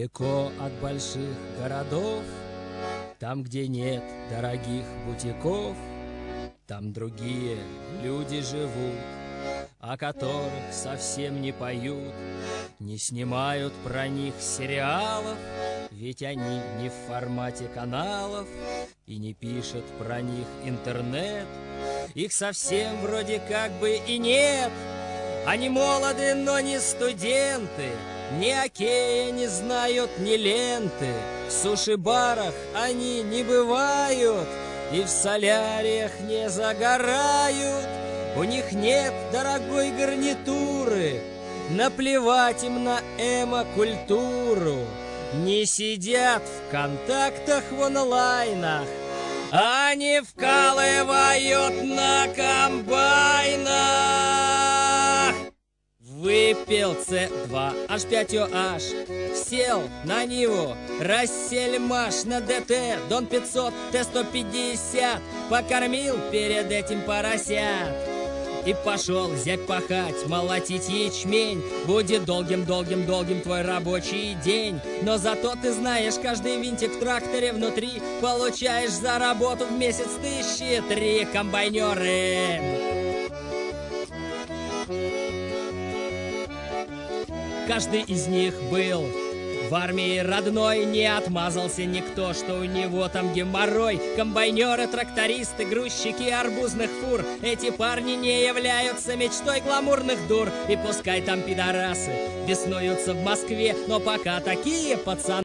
Далеко от больших городов, Там, где нет дорогих бутиков, Там другие люди живут, О которых совсем не поют, Не снимают про них сериалов, Ведь они не в формате каналов, И не пишет про них интернет. Их совсем вроде как бы и нет, Они молоды, но не студенты, ни окея не знают, ни ленты. В суши-барах они не бывают И в соляриях не загорают. У них нет дорогой гарнитуры, Наплевать им на эмо-культуру. Не сидят в контактах в онлайнах, Они вкалывают на комбайнах. Выпил С2, H5OH, сел на Ниву, Рассельмаш на ДТ, Дон 500, Т-150, покормил перед этим поросят. И пошел зять пахать, молотить ячмень. Будет долгим-долгим-долгим твой рабочий день. Но зато ты знаешь, каждый винтик в тракторе внутри Получаешь за работу в месяц тысячи три комбайнеры Каждый из них был в армии родной не отмазался никто, что у него там геморрой. Комбайнеры, трактористы, грузчики арбузных фур. Эти парни не являются мечтой гламурных дур. И пускай там пидорасы беснуются в Москве, но пока такие пацаны